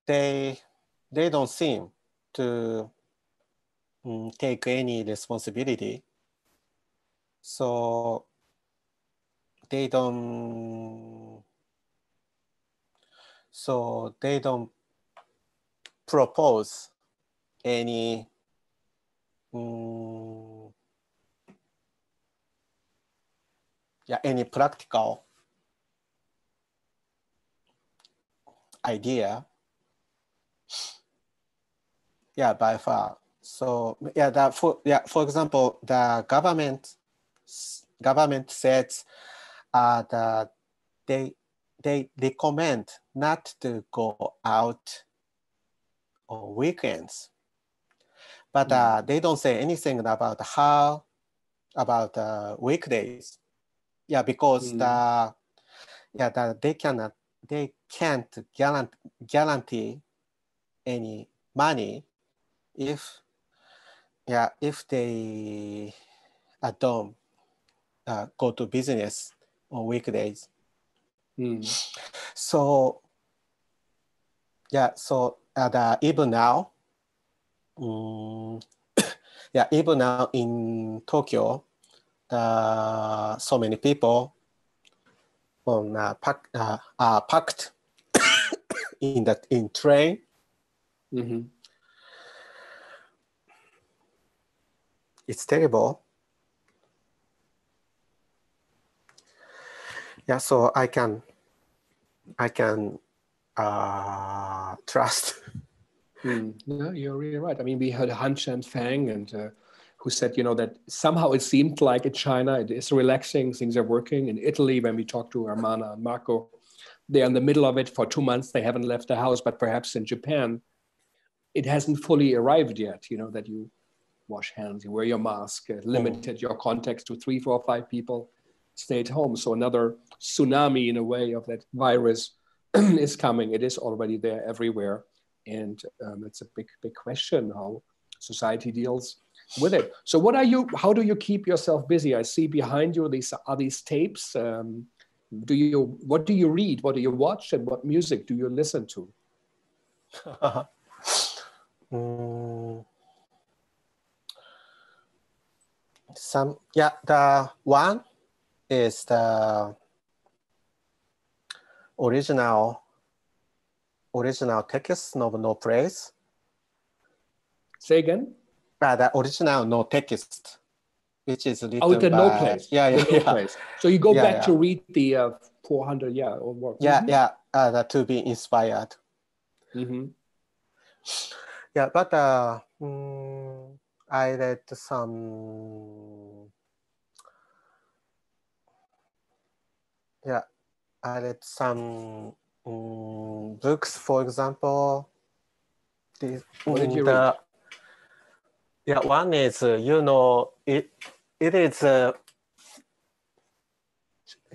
they they don't seem to um, take any responsibility. So they don't so they don't propose any um, yeah any practical idea? Yeah by far. So yeah that for yeah for example the government government says uh, that they they recommend not to go out on weekends. But uh, they don't say anything about how about uh, weekdays. Yeah because mm. the yeah that they cannot they can't guarantee, guarantee any money if yeah if they uh, don't uh, go to business on weekdays mm. so yeah so uh, the, even now um, [coughs] yeah even now in tokyo uh, so many people on uh, pack, uh, are packed [coughs] in the in train. Mm-hmm. It's terrible. Yeah, so I can I can uh, trust. [laughs] Mm. No, you're really right. I mean, we heard Han Fang and uh, who said, you know, that somehow it seemed like in China it is relaxing, things are working. In Italy, when we talked to Ermanna and Marco, they're in the middle of it for two months. They haven't left the house, but perhaps in Japan, it hasn't fully arrived yet. You know that you wash hands, you wear your mask, uh, limited your contacts to three, four, five people, stay at home. So another tsunami in a way of that virus [clears throat] is coming. It is already there everywhere, and um, it's a big, big question how society deals with it. So what are you, how do you keep yourself busy? I see behind you, these are these tapes. Um, do you, what do you read? What do you watch? And what music do you listen to? [laughs] mm, some, yeah, the one is the original original text of Noh plays. Say again? uh, the original Noh text, which is written oh, the by, Noh plays. Yeah, yeah, no. Place. So you go yeah, back yeah. to read the uh, 400, yeah, or more. Yeah, mm-hmm. yeah, uh, the, to be inspired. Mm-hmm. Yeah, but uh, mm, I read some. Yeah, I read some um, books, for example. What did you the, read? Yeah, one is uh, you know it it is uh,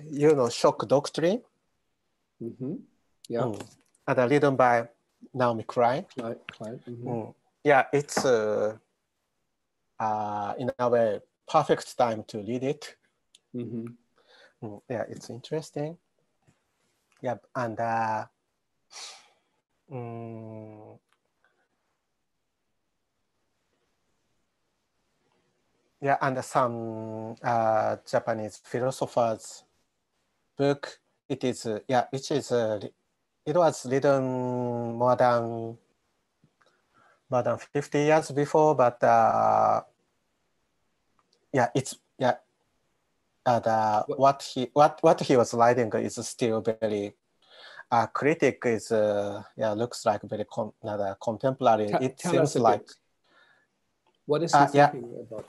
you know shock doctrine. Mm-hmm. Yeah, mm. and uh, written by Naomi Klein. Klein. Klein. Mm-hmm. Mm. Yeah, it's uh, uh, in a way perfect time to read it. Mm-hmm. Mm, yeah, it's interesting. Yeah, and uh, mm, Yeah, and some uh, Japanese philosophers book. It is uh, yeah, which is uh, it was written more than more than fifty years before, but uh, yeah, it's yeah. Uh, what he what what he was writing is still very uh, critic is uh, yeah looks like very com- uh, contemporary. T- it seems like. Bit. What is he uh, thinking yeah. about?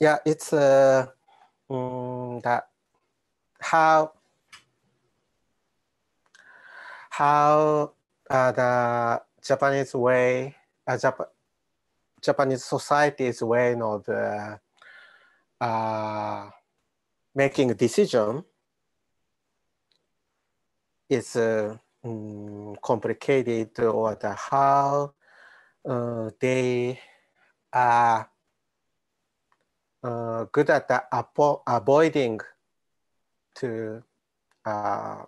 Yeah, it's uh, um, that how how uh, the Japanese way, uh, Jap- Japanese society's way of uh, uh, making a decision is uh, um, complicated or the how uh, they are uh, good at the avoiding to uh,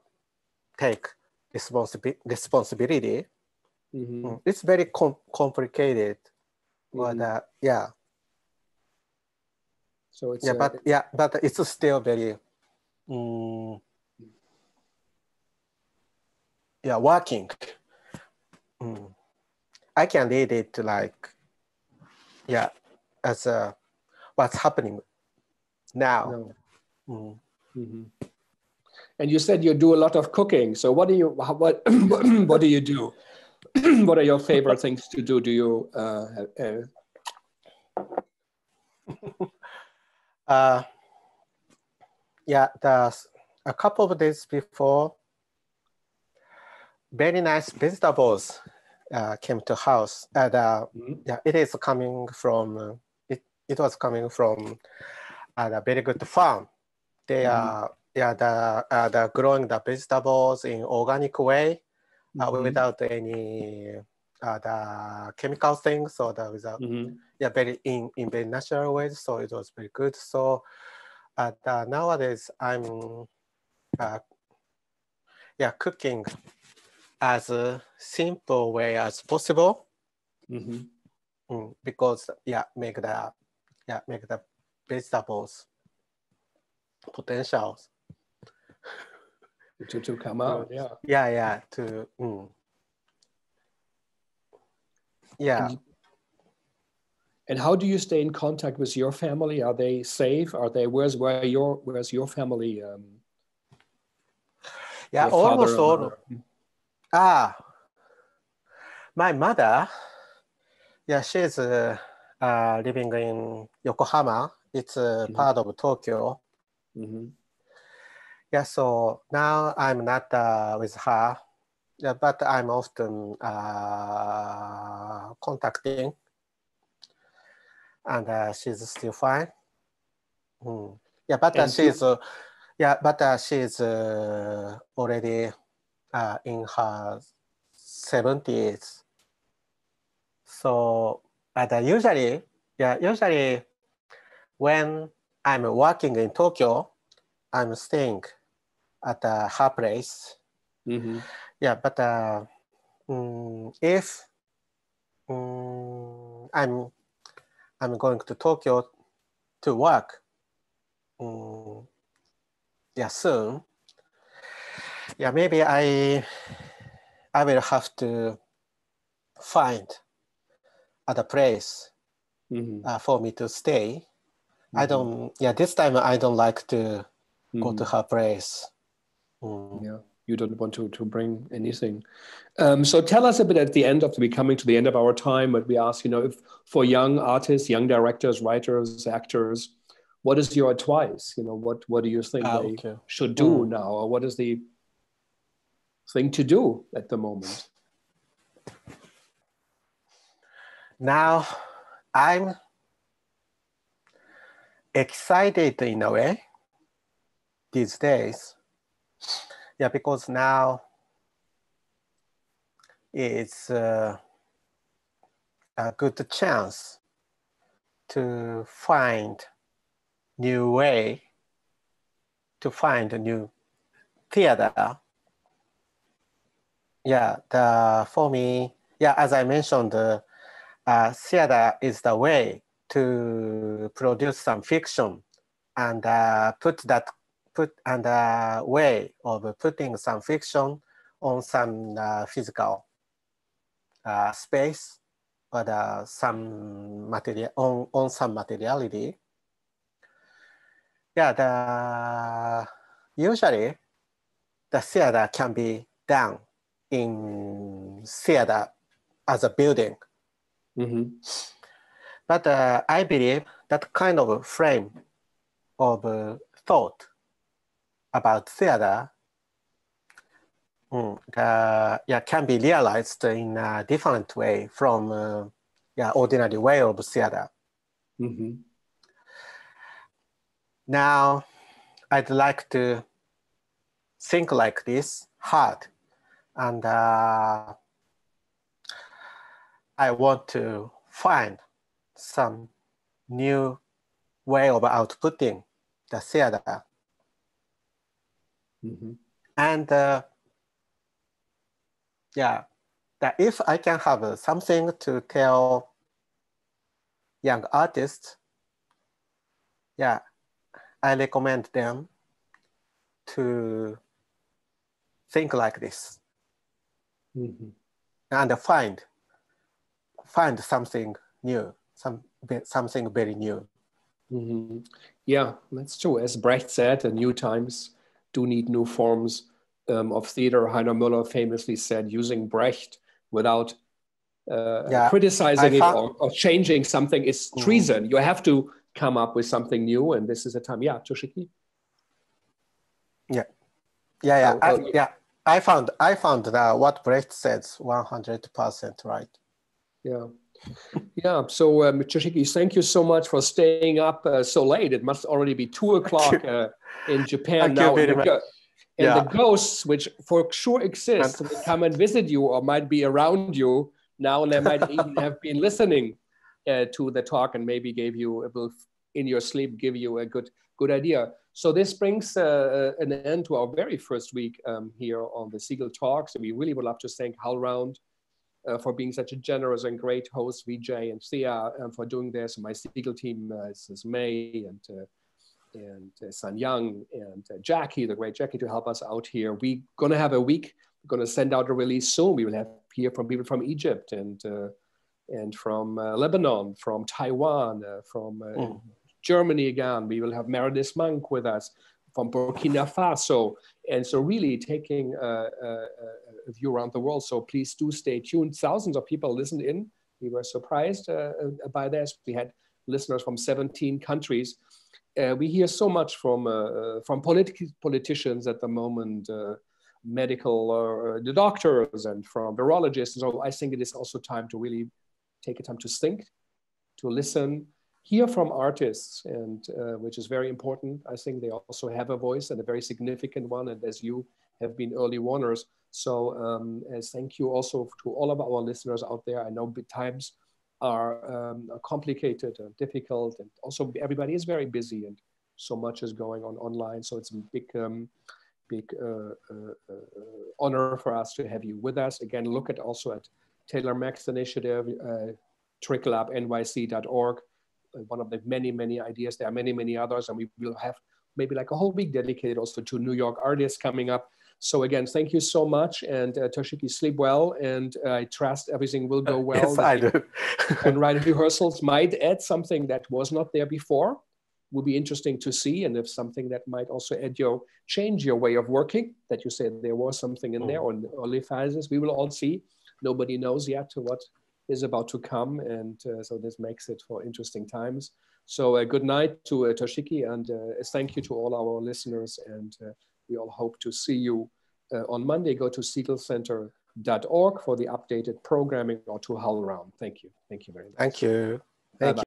take responsibi- responsibility. Mm-hmm. Mm, it's very com- complicated. Mm-hmm. But uh, yeah. So it's yeah, but yeah, but it's still very um, yeah working. Mm. I can read it like yeah as a what's happening now. No. Mm. Mm-hmm. And you said you do a lot of cooking. So what do you what [clears throat] what do you do? [clears throat] what are your favorite things to do? Do you uh, uh... uh yeah, a couple of days before, very nice vegetables uh, came to house. And uh, mm-hmm. yeah, it is coming from, uh, it, it was coming from uh, a very good farm. They mm-hmm. are, yeah, the, uh, the growing the vegetables in organic way uh, mm-hmm. without any uh, the chemical things or the without, mm-hmm. yeah, very in, in very natural ways. So it was very good. So uh, nowadays I'm, uh, yeah, cooking as a simple way as possible. Mm-hmm. Mm, because yeah, make the yeah make the vegetables potentials [laughs] to, to come out. Yeah. Yeah, yeah. To mm. Yeah. And, and, how do you stay in contact with your family? Are they safe? Are they where's where your where's your family? Um, yeah, almost all. Ah, my mother, yeah, she's uh, uh, living in Yokohama. It's a mm-hmm. part of Tokyo. Mm-hmm. Yeah, so now I'm not uh, with her, yeah, but I'm often uh, contacting, and uh, she's still fine. Mm. Yeah, but uh, she's yeah, but uh, she's uh, already uh, in her 70s. So uh, usually, yeah, usually when I'm working in Tokyo, I'm staying at uh, her place. Mm-hmm. Yeah, but uh, um, if um, I'm I'm going to Tokyo to work, um, yeah, soon yeah, maybe I I will have to find other place mm-hmm. uh, for me to stay. Mm-hmm. I don't. Yeah, this time I don't like to mm-hmm. go to mm-hmm. her place. Mm. Yeah, you don't want to to bring anything. Um, so tell us a bit at the end of the, we coming to the end of our time. But we ask, you know, if for young artists, young directors, writers, actors, what is your advice? You know, what what do you think ah, they okay. should do mm. now, or what is the thing to do at the moment? Now, I'm excited in a way these days. Yeah, because now it's uh, a good chance to find new way to find a new theater. Yeah, the, for me, yeah, as I mentioned, uh, uh, theater is the way to produce some fiction and uh, put that put and a way of putting some fiction on some uh, physical uh, space or the, some material on, on some materiality. Yeah, the usually the theater can be done in theater as a building. Mm-hmm. But uh, I believe that kind of frame of uh, thought about theater mm, uh, yeah, can be realized in a different way from uh, yeah, ordinary way of theater. Mm-hmm. Now, I'd like to think like this hard and uh, I want to find some new way of outputting the theater. Mm-hmm. And uh, yeah, that if I can have something to tell young artists, yeah, I recommend them to think like this mm-hmm. and find find something new, some something very new. Mm-hmm. Yeah, that's true. As Brecht said, the new times do need new forms um, of theater. Heiner Müller famously said, using Brecht without uh, yeah, criticizing it or, or, changing something is mm-hmm. treason. Mm. You have to come up with something new, and this is a time. Yeah, Toshiki. Yeah, yeah, yeah, oh, I, oh, yeah. I found I found that what Brecht says one hundred percent right. Yeah. Yeah, so um, Toshiki, thank you so much for staying up uh, so late. It must already be two o'clock uh, in Japan now. And, the, and yeah. the, ghosts, which for sure exist, will come and visit you or might be around you now, and they might even have been listening uh, to the talk and maybe gave you a will in your sleep give you a good good idea. So this brings uh, uh, an end to our very first week um, here on the Segal Talks, and we really would love to thank HowlRound uh, for being such a generous and great host, Vijay and Thea, um, for doing this. My Segal team uh, is May and uh, and uh, San Young and uh, Jackie, the great Jackie, to help us out here. We're gonna have a week. We're gonna send out a release soon. We will have hear from people from Egypt and uh, and from Lebanon, from Taiwan, from mm. Germany again. We will have Meredith Monk with us from Burkina Faso. And so really taking uh, uh, a view around the world. So please do stay tuned. Thousands of people listened in. We were surprised uh, uh by this. We had listeners from 17 countries. Uh, we hear so much from uh, from politi- politicians at the moment, medical or the doctors, and from virologists. So I think it is also time to really take a time to think, to listen, hear from artists, and uh, which is very important. I think they also have a voice and a very significant one. And as you have been early warners, so um, as thank you also to all of our listeners out there. I know times are, um, are complicated and difficult, and also everybody is very busy, and so much is going on online. So it's a big, um, big uh, uh, uh, honor for us to have you with us. Again, look at also at Taylor Mac's initiative, uh. Uh, one of the many, many ideas. There are many, many others, and we will have maybe like a whole week dedicated also to New York artists coming up. So again, thank you so much. And uh, Toshiki, sleep well. And uh, I trust everything will go well. Yes, I do. [laughs] and writing rehearsals might add something that was not there before. Will be interesting to see. And if something that might also add your, change your way of working, that you said there was something in there on the early phases, we will all see. Nobody knows yet to what is about to come. And uh, so this makes it for interesting times. So uh, good night to uh, Toshiki and uh, thank you to all our listeners and uh, we all hope to see you uh, on Monday. Go to segalcenter.org for the updated programming or to HowlRound. Thank you. Thank you very much. Thank you. Thank you.